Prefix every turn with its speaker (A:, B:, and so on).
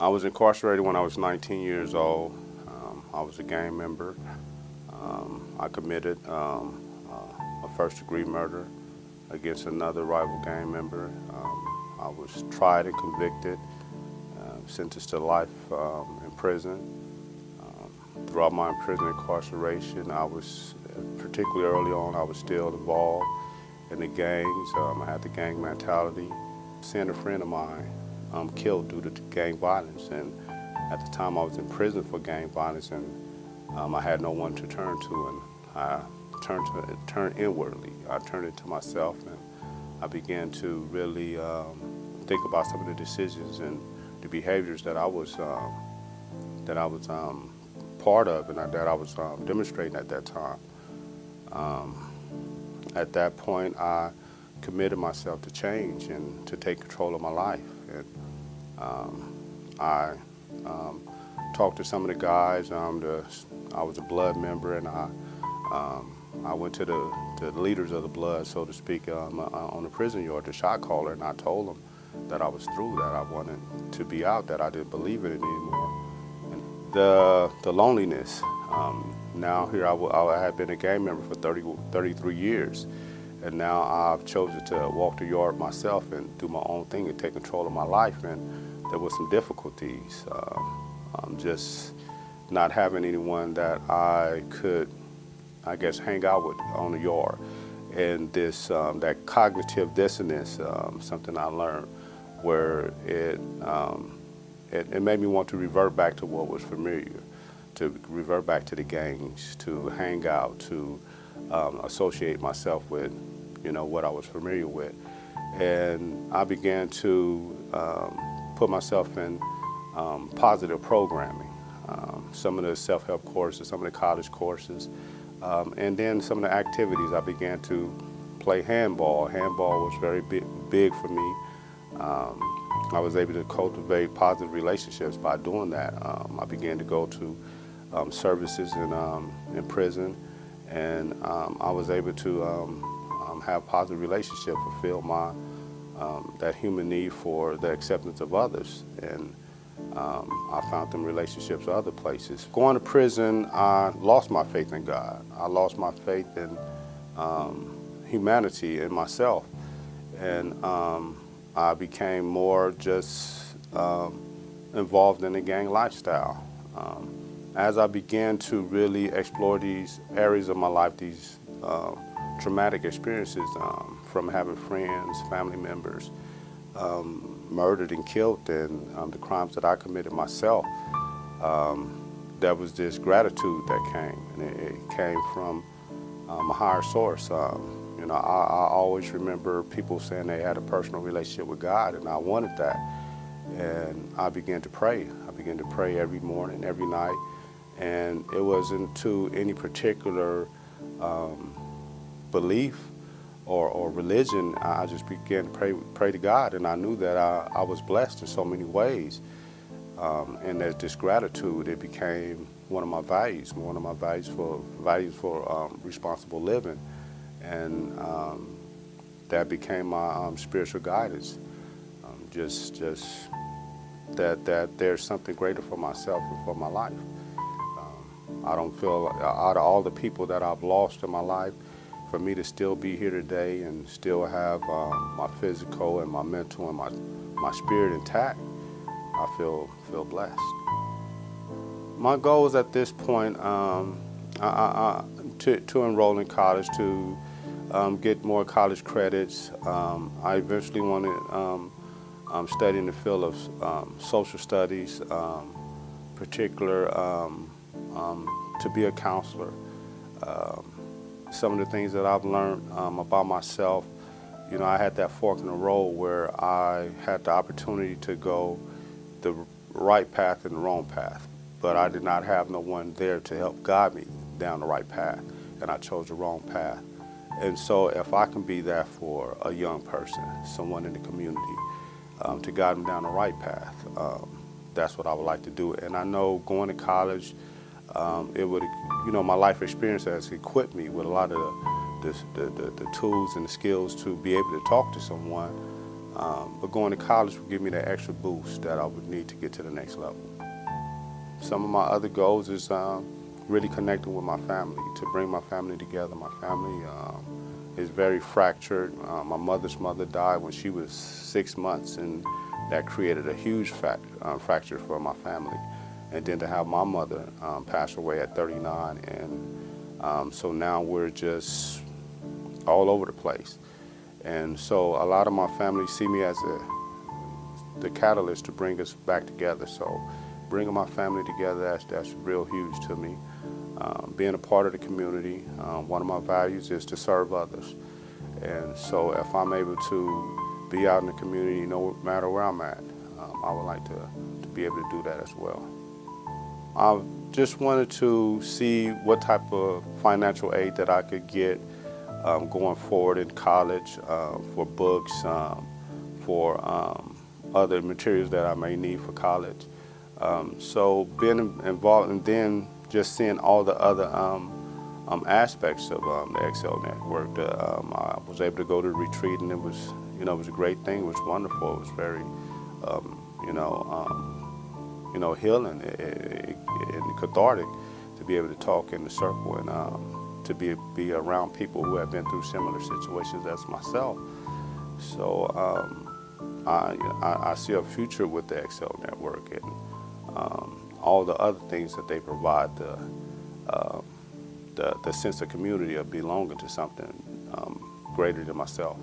A: I was incarcerated when I was 19 years old. Um, I was a gang member. Um, I committed um, uh, a first degree murder against another rival gang member. Um, I was tried and convicted, uh, sentenced to life um, in prison. Um, throughout my prison incarceration, I was, particularly early on, I was still involved in the gangs. I had the gang mentality. Seeing a friend of mine um, killed due to gang violence. And at the time I was in prison for gang violence and um, I had no one to turn to and I turned, to, turned inwardly. I turned into myself and I began to really um, think about some of the decisions and the behaviors that I was, um, that I was um, part of and that I was um, demonstrating at that time. at that point, I committed myself to change and to take control of my life. And um, I um, talked to some of the guys. Um, the, I was a blood member, and I um, I went to the, the leaders of the blood, so to speak, um, uh, on the prison yard, the shot caller, and I told them that I was through, that I wanted to be out, that I didn't believe in it anymore. And the the loneliness. Um, now here I, I had been a gang member for 30, 33 years. And now I've chosen to walk the yard myself and do my own thing and take control of my life. And there were some difficulties. Um, just not having anyone that I could, I guess, hang out with on the yard. And this, um, that cognitive dissonance, um, something I learned, where it, um, it, it made me want to revert back to what was familiar, to revert back to the gangs, to hang out, to um, associate myself with, you know, what I was familiar with. And I began to um, put myself in um, positive programming. Um, some of the self-help courses, some of the college courses, um, and then some of the activities. I began to play handball. Handball was very big, big for me. Um, I was able to cultivate positive relationships by doing that. I began to go to services in, in prison and um, I was able to um, um, have positive relationship, fulfill my um, that human need for the acceptance of others, and um, I found them relationships other places. Going to prison, I lost my faith in God. I lost my faith in um, humanity and myself, and I became more just involved in the gang lifestyle. Um, as I began to really explore these areas of my life, these um, traumatic experiences um, from having friends, family members um, murdered and killed, and um, the crimes that I committed myself, um, there was this gratitude that came, and it, it came from um, a higher source. you know, I, I always remember people saying they had a personal relationship with God, and I wanted that. And I began to pray. I began to pray every morning, every night and it wasn't to any particular um, belief or, or religion. I just began to pray, pray to God, and I knew that I, I was blessed in so many ways. Um, and as this gratitude, it became one of my values, one of my values for values for um, responsible living, and um, that became my um, spiritual guidance. Um, just, just that that there's something greater for myself and for my life. I don't feel, out of all the people that I've lost in my life, for me to still be here today and still have um, my physical and my mental and my, my spirit intact, I feel, feel blessed. My goal is at this point, um, I, I, to, to enroll in college, to um, get more college credits. Um, I eventually want to um, study in the field of social studies, particular to be a counselor. Um, some of the things that I've learned um, about myself, you know, I had that fork in the road where I had the opportunity to go the right path and the wrong path, but I did not have no one there to help guide me down the right path, and I chose the wrong path. And so if I can be that for a young person, someone in the community, um, to guide them down the right path, um, that's what I would like to do. And I know going to college, um, it would, you know, my life experience has equipped me with a lot of the, the, the, the, tools and the skills to be able to talk to someone Um, but going to college would give me that extra boost that I would need to get to the next level. Some of my other goals is um, really connecting with my family, to bring my family together. My family um, is very fractured. Uh, my mother's mother died when she was six months, and that created a huge uh, fracture for my family. And then to have my mother um, pass away at 39, and um, so now we're just all over the place. And so a lot of my family see me as a, the catalyst to bring us back together. So bringing my family together, that's, that's real huge to me. Um, being a part of the community, um, one of my values is to serve others. And so if I'm able to be out in the community, no matter where I'm at, um, I would like to, to be able to do that as well. I just wanted to see what type of financial aid that I could get um, going forward in college uh, for books, um, for um, other materials that I may need for college. Um, so being involved and then just seeing all the other um, aspects of the Excel Network. The, I was able to go to the retreat and it was, you know, it was a great thing. It was wonderful. It was very, you know, you know, healing and cathartic to be able to talk in the circle and to be, be around people who have been through similar situations as myself. So um, I, I, I, see a future with the Excel network and um, all the other things that they provide, the, uh, the, the, sense of community of belonging to something um, greater than myself.